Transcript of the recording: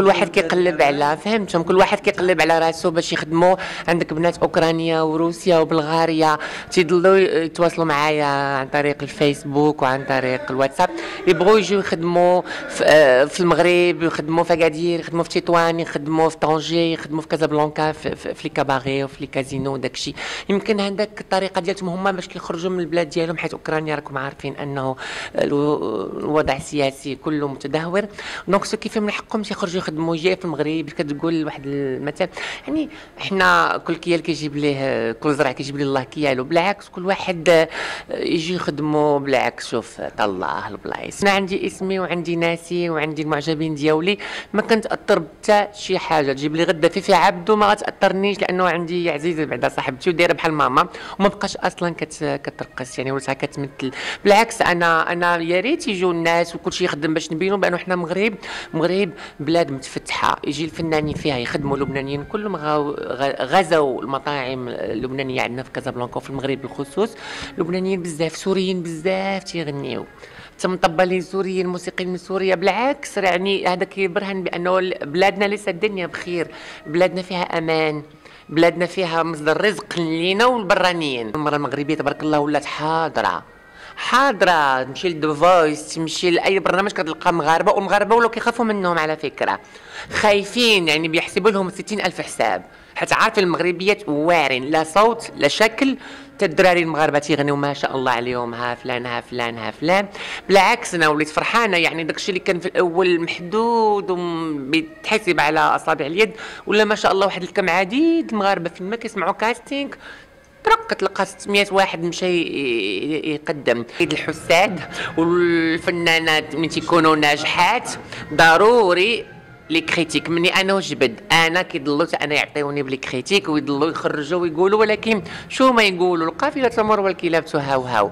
كل واحد كيقلب على فهمتهم؟ كل واحد كيقلب على راسو باش يخدموا عندك بنات اوكرانيا وروسيا وبلغاريا تيضلوا يتواصلوا معايا عن طريق الفيسبوك وعن طريق الواتساب. يبغوا يجوا يخدموا في, آه، في المغرب يخدموا في أكادير يخدموا في تطوان يخدموا في طنجي يخدموا في كازابلانكا في, لي كاباغي وفي لي كازينو وداكشي يمكن هذاك الطريقة ديالتهم هما باش كيخرجوا من البلاد ديالهم حيت أوكرانيا راكم عارفين أنه الوضع السياسي كله متدهور. دونك سو كيف من حقهم يخرجوا يخدموا جاي في المغرب كتقول واحد المثل يعني حنا كل كيال كيجيب ليه كل زرع كيجيب ليه الله كيالو بالعكس كل واحد يجي يخدموا بالعكس شوف الله البلايص. أنا عندي اسمي وعندي ناسي وعندي المعجبين ديالي ما كنتأثر حتى شي حاجة تجيب لي غدا في في عبدو ما غتأثرنيش لأنه عندي عزيزه بعدا صاحبتي ودايرة بحال ماما وما بقاش أصلا كت كترقص يعني ولاتها كتمثل. بالعكس أنا أنا يا ريت يجوا الناس وكلشي يخدم باش نبينوا بانه حنا مغرب مغرب بلاد متفتحه يجي الفنانين فيها يخدموا اللبنانيين كلهم. غزوا المطاعم اللبنانية عندنا في كازابلانكا وفي المغرب بالخصوص. لبنانيين بزاف سوريين بزاف تيغنيو. مطبلين سوريين موسيقيين من سوريا بالعكس يعني هذا كيبرهن بأنه بلادنا لسه الدنيا بخير. بلادنا فيها أمان. بلادنا فيها مصدر رزق لينا والبرانيين المرأة المغربية تبارك الله ولات حاضرة. حاضرة. تمشي ل The Voice تمشي لاي برنامج كتلقى مغاربة والمغاربة ولاو كيخافوا منهم على فكرة. خايفين يعني بيحسبوا لهم ستين ألف حساب. حتى عارف المغربيات واعرين لا صوت لا شكل. الدراري المغاربة تيغنيو ما شاء الله عليهم ها فلان ها فلان ها فلان. بالعكس أنا وليت فرحانة يعني داكشي اللي كان في الأول محدود وبيتحسب على أصابع اليد. ولا ما شاء الله واحد الكم عديد المغاربة فين ما كيسمعوا casting طرق تلقى 600 واحد مشى يقدم. الحساد والفنانات من تيكونوا ناجحات. ضروري les critiques مني أنا وجبد. أنا كيضلوا أنا يعطيوني ب les critiques ويضلوا يخرجوا ويقولوا ولكن شو ما يقولوا؟ القافلة تمر والكلاب تهاو هاو.